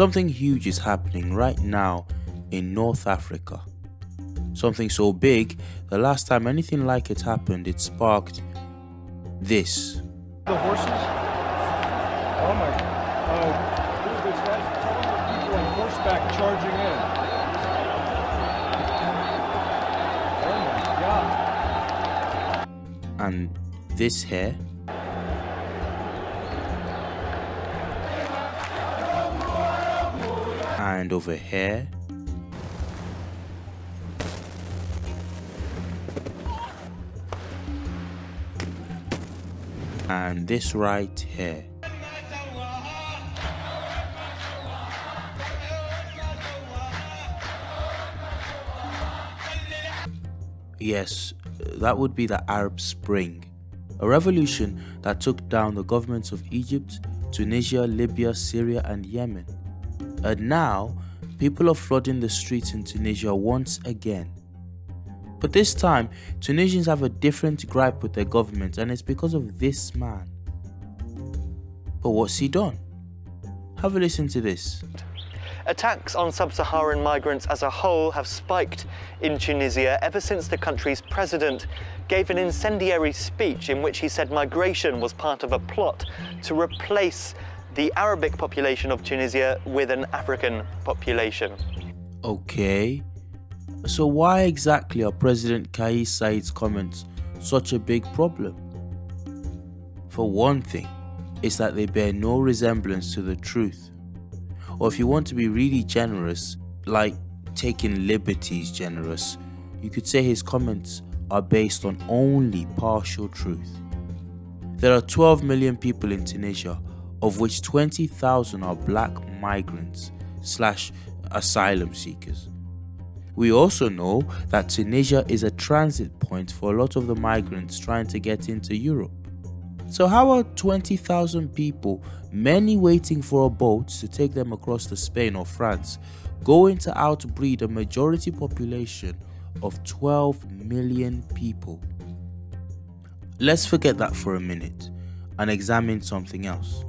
Something huge is happening right now in North Africa. Something so big, the last time anything like it happened, it sparked this. The horses? Oh my. Uh, dude, this guy's people on horseback charging in. Oh my god. And this here. And over here. And this right here. Yes, that would be the Arab Spring, a revolution that took down the governments of Egypt, Tunisia, Libya, Syria, and Yemen. And now, people are flooding the streets in Tunisia once again. But this time, Tunisians have a different gripe with their government, and it's because of this man. But what's he done? Have a listen to this. Attacks on sub Saharan migrants as a whole have spiked in Tunisia ever since the country's president gave an incendiary speech in which he said migration was part of a plot to replace the Arabic population of Tunisia with an African population. Okay. So, why exactly are President Kais Saied's comments such a big problem? For one thing, it's that they bear no resemblance to the truth. Or if you want to be really generous, like taking liberties generous, you could say his comments are based on only partial truth. There are 12 million people in Tunisia, of which 20,000 are black migrants slash asylum seekers. We also know that Tunisia is a transit point for a lot of the migrants trying to get into Europe. So, how are 20,000 people, many waiting for a boat to take them across to Spain or France, going to outbreed a majority population of 12 million people? Let's forget that for a minute and examine something else.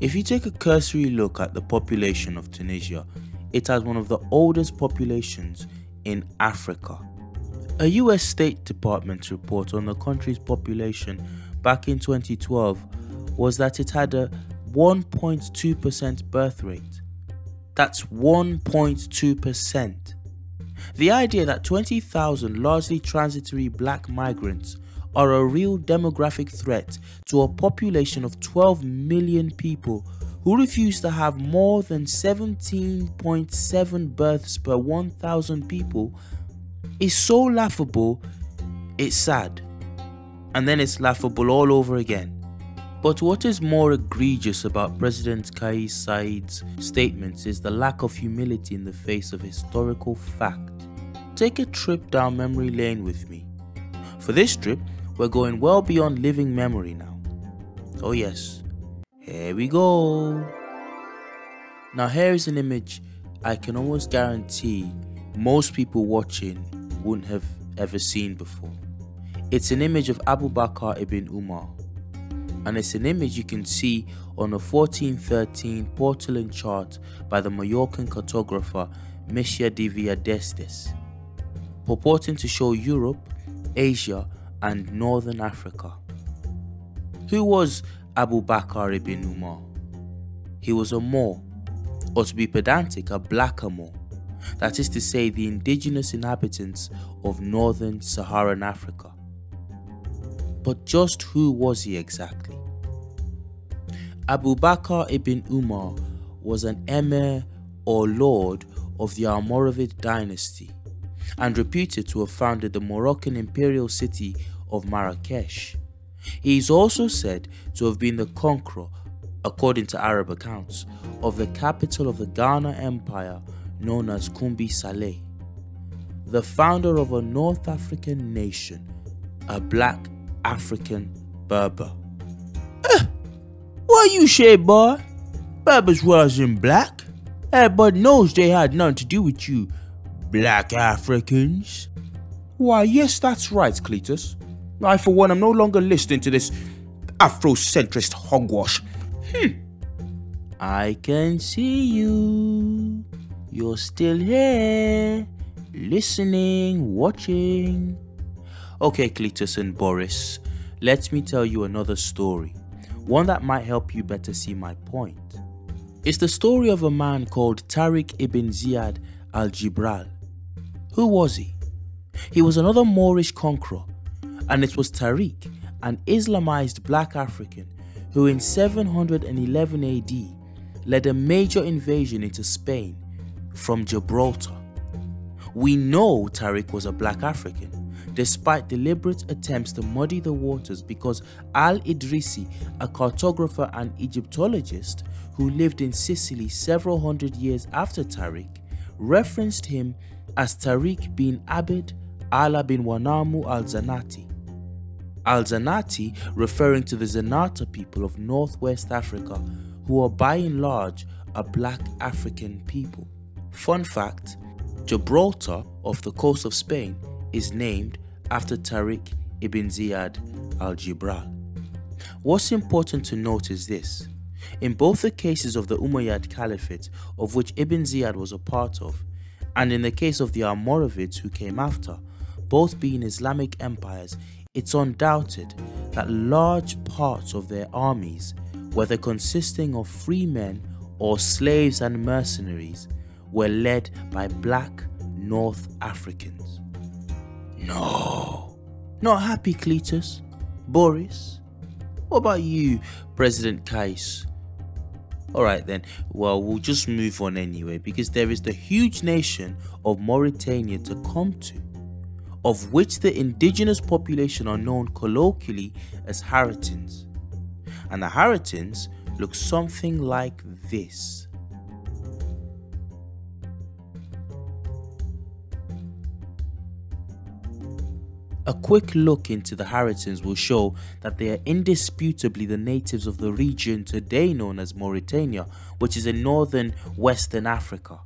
If you take a cursory look at the population of Tunisia, it has one of the oldest populations in Africa. A US State Department report on the country's population back in 2012 was that it had a 1.2% birth rate. That's 1.2%. The idea that 20,000 largely transitory black migrants are a real demographic threat to a population of 12 million people who refuse to have more than 17.7 births per 1,000 people is so laughable, it's sad. And then it's laughable all over again. But what is more egregious about President Kais Saied's statements is the lack of humility in the face of historical fact. Take a trip down memory lane with me. For this trip, we're going well beyond living memory now. Oh, yes, here we go. Now, here is an image I can almost guarantee most people watching wouldn't have ever seen before. It's an image of Abu Bakr ibn Umar, and it's an image you can see on a 1413 portolan chart by the Mallorcan cartographer Mecia de Viladestes, purporting to show Europe, Asia, and Northern Africa. Who was Abu Bakr ibn Umar? He was a Moor, or to be pedantic, a blacker Moor. That is to say, the indigenous inhabitants of northern Saharan Africa. But just who was he exactly? Abu Bakr ibn Umar was an emir or lord of the Almoravid dynasty and reputed to have founded the Moroccan imperial city of Marrakesh. He is also said to have been the conqueror, according to Arab accounts, of the capital of the Ghana Empire known as Kumbi Saleh, the founder of a North African nation, a black African Berber. Eh, what you say, boy? Berbers wasn't black. Everybody knows they had nothing to do with you, black Africans. Why, yes, that's right, Cletus. I, for one, am no longer listening to this Afrocentrist hogwash. Hmm. I can see you. You're still here, listening, watching. Okay, Cletus and Boris, let me tell you another story, one that might help you better see my point. It's the story of a man called Tariq ibn Ziyad al Jibral. Who was he? He was another Moorish conqueror, and it was Tariq, an Islamized black African, who in 711 AD led a major invasion into Spain from Gibraltar. We know Tariq was a black African, despite deliberate attempts to muddy the waters because Al Idrisi, a cartographer and Egyptologist who lived in Sicily several hundred years after Tariq, referenced him as Tariq bin Abid Ala bin Wanamu al Zanati. Al Zanati referring to the Zenata people of northwest Africa who are by and large a black African people. Fun fact Gibraltar off the coast of Spain is named after Tariq ibn Ziyad al Jibral. What's important to note is this in both the cases of the Umayyad Caliphate, of which Ibn Ziyad was a part of, and in the case of the Almoravids who came after, both being Islamic empires, it's undoubted that large parts of their armies, whether consisting of free men or slaves and mercenaries, were led by black North Africans. No. Not happy, Cletus? Boris? What about you, President Kais? Alright then, well, we'll just move on anyway because there is the huge nation of Mauritania to come to, of which the indigenous population are known colloquially as Haratins. And the Haratins look something like this. A quick look into the Haratins will show that they are indisputably the natives of the region today known as Mauritania, which is in northern Western Africa.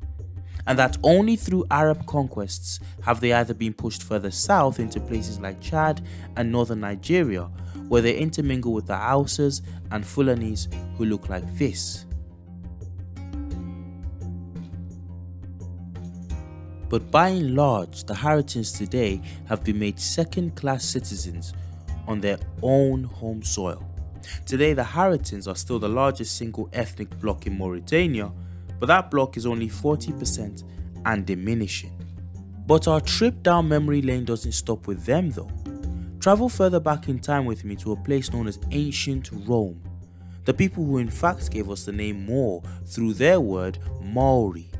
And that only through Arab conquests have they either been pushed further south into places like Chad and northern Nigeria, where they intermingle with the Hausas and Fulanis who look like this. But by and large, the Haratins today have been made second class citizens on their own home soil. Today, the Haratins are still the largest single ethnic bloc in Mauritania, but that block is only 40% and diminishing. But our trip down memory lane doesn't stop with them though. Travel further back in time with me to a place known as ancient Rome. The people who in fact gave us the name Maur through their word Mauri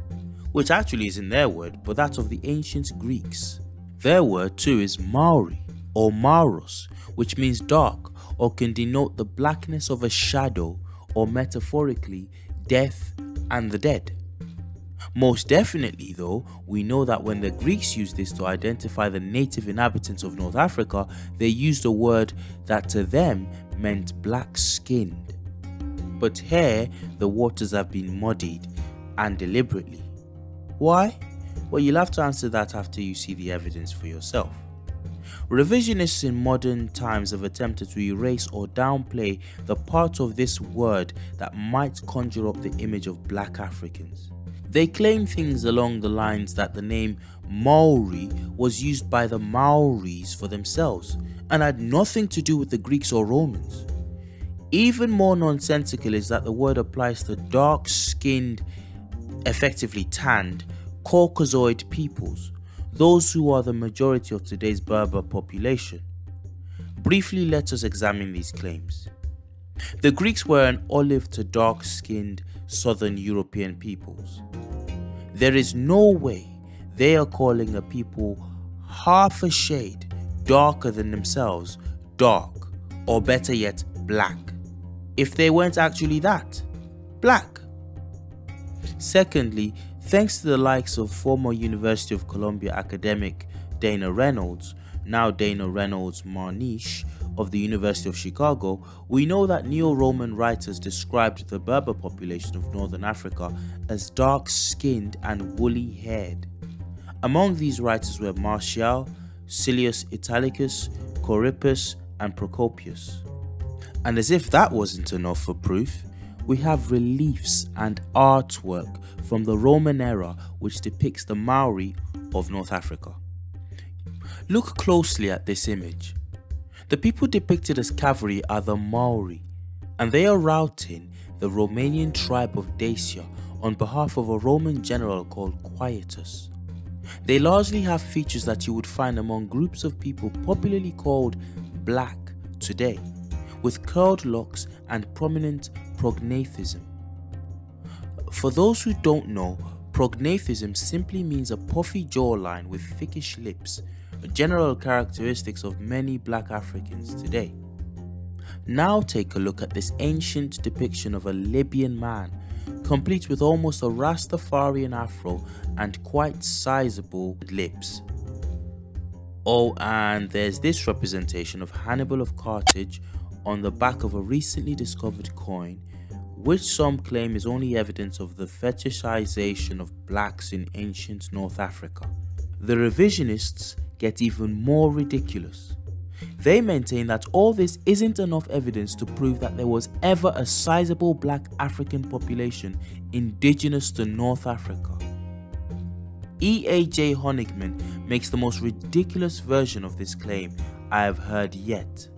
which actually is in their word, but that of the ancient Greeks. Their word too is Mauri or Mauros, which means dark or can denote the blackness of a shadow or metaphorically death and the dead. Most definitely, though, we know that when the Greeks used this to identify the native inhabitants of North Africa, they used a word that to them meant black skinned. But here, the waters have been muddied and deliberately. Why? Well, you'll have to answer that after you see the evidence for yourself. Revisionists in modern times have attempted to erase or downplay the part of this word that might conjure up the image of black Africans. They claim things along the lines that the name Mauri was used by the Mauris for themselves and had nothing to do with the Greeks or Romans. Even more nonsensical is that the word applies to dark skinned effectively tanned, Caucasoid peoples, those who are the majority of today's Berber population. Briefly, let us examine these claims. The Greeks were an olive to dark skinned southern European peoples. There is no way they are calling a people half a shade darker than themselves dark, or better yet, black, if they weren't actually that black. Secondly, thanks to the likes of former University of Columbia academic Dana Reynolds, now Dana Reynolds Marniche of the University of Chicago, we know that Neo Roman writers described the Berber population of northern Africa as dark skinned and woolly haired. Among these writers were Martial, Silius Italicus, Corippus, and Procopius. And as if that wasn't enough for proof, we have reliefs and artwork from the Roman era which depicts the Mauri of North Africa. Look closely at this image. The people depicted as cavalry are the Mauri, and they are routing the Romanian tribe of Dacia on behalf of a Roman general called Quietus. They largely have features that you would find among groups of people popularly called black today, with curled locks and prominent prognathism. For those who don't know, prognathism simply means a puffy jawline with thickish lips a general characteristics of many black Africans today. Now take a look at this ancient depiction of a Libyan man, complete with almost a Rastafarian afro and quite sizable lips. Oh, and there's this representation of Hannibal of Carthage on the back of a recently discovered coin, which some claim is only evidence of the fetishization of blacks in ancient North Africa. The revisionists get even more ridiculous. They maintain that all this isn't enough evidence to prove that there was ever a sizable black African population indigenous to North Africa. E.A.J. Honigmann makes the most ridiculous version of this claim I have heard yet.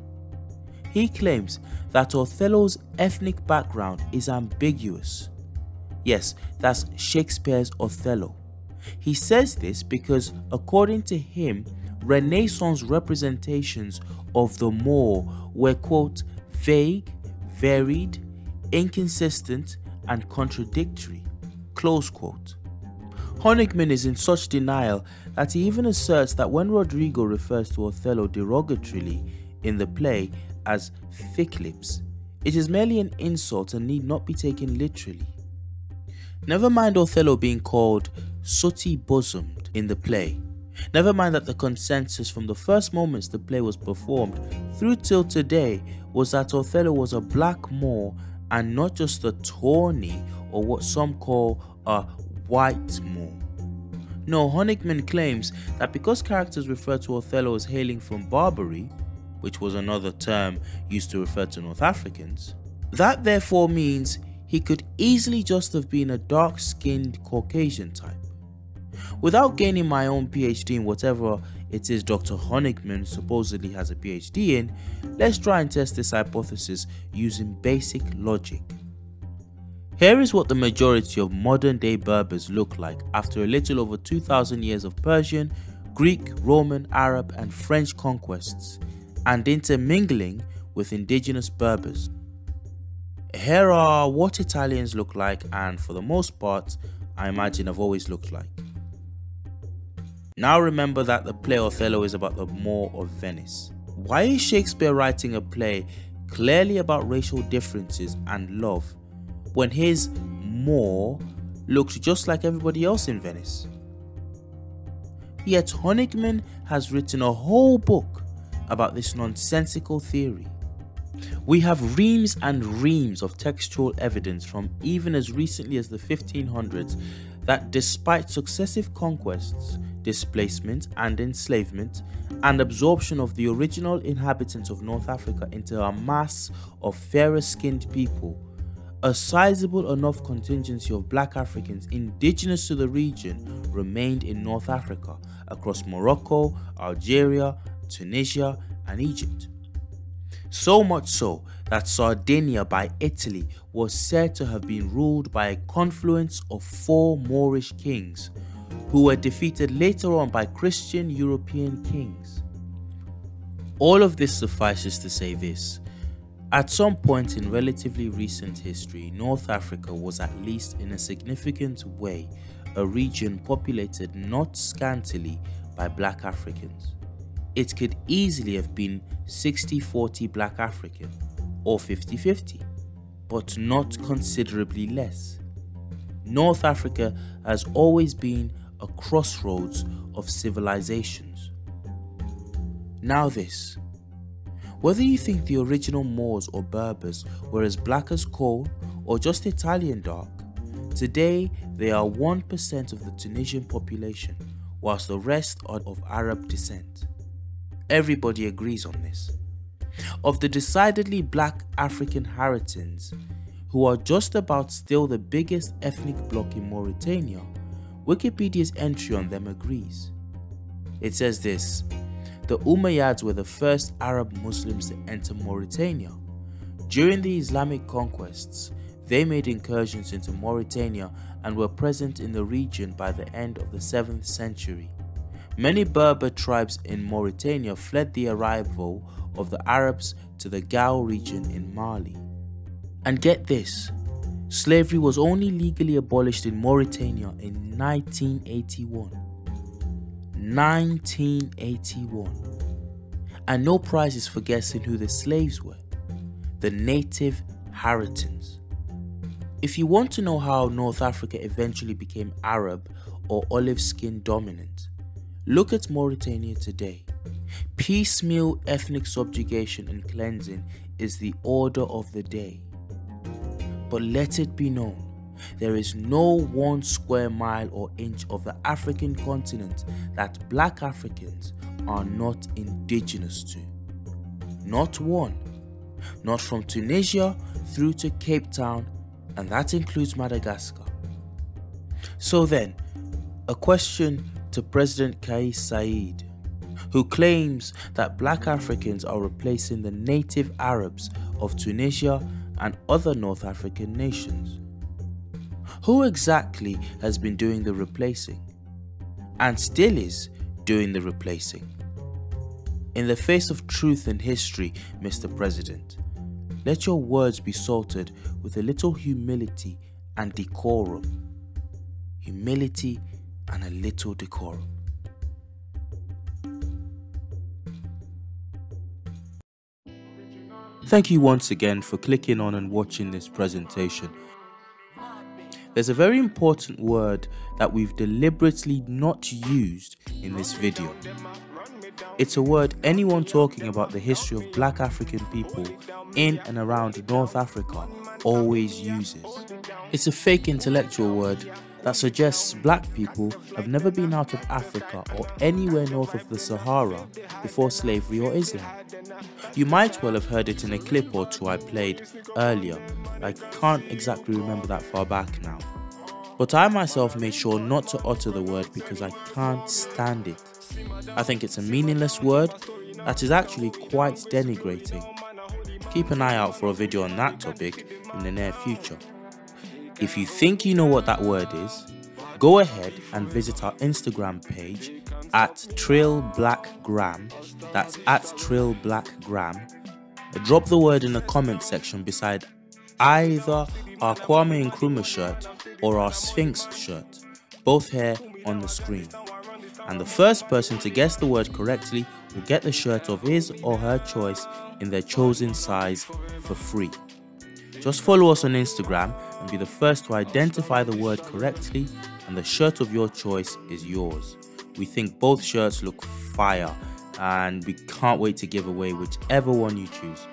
He claims that Othello's ethnic background is ambiguous. Yes, that's Shakespeare's Othello. He says this because, according to him, Renaissance representations of the Moor were, quote, vague, varied, inconsistent, and contradictory, close quote. Honigmann is in such denial that he even asserts that when Roderigo refers to Othello derogatorily in the play as thick lips, it is merely an insult and need not be taken literally. Never mind Othello being called sooty bosomed in the play. Never mind that the consensus from the first moments the play was performed through till today was that Othello was a black Moor and not just a tawny or what some call a white Moor. No, Honigmann claims that because characters refer to Othello as hailing from Barbary, which was another term used to refer to North Africans, that therefore means he could easily just have been a dark skinned Caucasian type. Without gaining my own PhD in whatever it is Dr. Honigmann supposedly has a PhD in, let's try and test this hypothesis using basic logic. Here is what the majority of modern day Berbers look like after a little over 2000 years of Persian, Greek, Roman, Arab, and French conquests and intermingling with indigenous Berbers. Here are what Italians look like, and for the most part, I imagine have always looked like. Now remember that the play Othello is about the Moor of Venice. Why is Shakespeare writing a play clearly about racial differences and love when his Moor looked just like everybody else in Venice? Yet Honigmann has written a whole book about this nonsensical theory. We have reams and reams of textual evidence from even as recently as the 1500s that despite successive conquests, displacement and enslavement, and absorption of the original inhabitants of North Africa into a mass of fairer skinned people, a sizable enough contingency of black Africans indigenous to the region remained in North Africa across Morocco, Algeria, Tunisia, and Egypt. So much so that Sardinia by Italy was said to have been ruled by a confluence of four Moorish kings, who were defeated later on by Christian European kings. All of this suffices to say this. At some point in relatively recent history, North Africa was at least in a significant way a region populated not scantily by black Africans it could easily have been 60 40 black African or 50 50, but not considerably less. North Africa has always been a crossroads of civilizations. Now, this whether you think the original Moors or Berbers were as black as coal or just Italian dark, today they are 1% of the Tunisian population, whilst the rest are of Arab descent. Everybody agrees on this. Of the decidedly black African Haratins, who are just about still the biggest ethnic bloc in Mauritania, Wikipedia's entry on them agrees. It says this The Umayyads were the first Arab Muslims to enter Mauritania. During the Islamic conquests, they made incursions into Mauritania and were present in the region by the end of the 7th century. Many Berber tribes in Mauritania fled the arrival of the Arabs to the Gao region in Mali. And get this slavery was only legally abolished in Mauritania in 1981. 1981. And no prizes for guessing who the slaves were the native Haratins. If you want to know how North Africa eventually became Arab or olive skin dominant, look at Mauritania today. Piecemeal ethnic subjugation and cleansing is the order of the day. But let it be known, there is no one square mile or inch of the African continent that black Africans are not indigenous to. Not one. Not from Tunisia through to Cape Town, and that includes Madagascar. So then, a question to President Kais Saied, who claims that black Africans are replacing the native Arabs of Tunisia and other North African nations. Who exactly has been doing the replacing? And still is doing the replacing? In the face of truth and history, Mr. President, let your words be salted with a little humility and decorum. Humility and a little decorum. Thank you once again for clicking on and watching this presentation. There's a very important word that we've deliberately not used in this video. It's a word anyone talking about the history of black African people in and around North Africa always uses. It's a fake intellectual word that suggests black people have never been out of Africa or anywhere north of the Sahara before slavery or Islam. You might well have heard it in a clip or two I played earlier, I can't exactly remember that far back now. But I myself made sure not to utter the word because I can't stand it. I think it's a meaningless word that is actually quite denigrating. Keep an eye out for a video on that topic in the near future. If you think you know what that word is, go ahead and visit our Instagram page at trillblackgram. That's at trillblackgram. Drop the word in the comment section beside either our Kwame Nkrumah shirt or our Sphinx shirt, both here on the screen. And the first person to guess the word correctly will get the shirt of his or her choice in their chosen size for free. Just follow us on Instagram and be the first to identify the word correctly, and the shirt of your choice is yours. We think both shirts look fire, and we can't wait to give away whichever one you choose.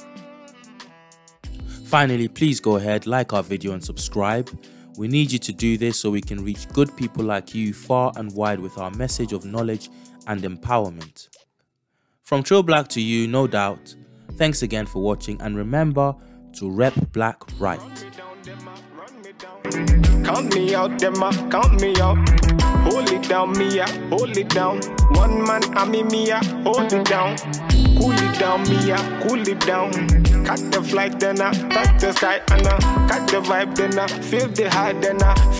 Finally, please go ahead, like our video, and subscribe. We need you to do this so we can reach good people like you far and wide with our message of knowledge and empowerment. From Trill Black to you, no doubt. Thanks again for watching, and remember to rep black right. Count me out, them a count me out. Hold it down, me a hold it down. One man, I me a hold it down. Cool it down, me a cool it down. Cut the flight, then I touch the sky, and I catch the vibe, then I feel the high, then I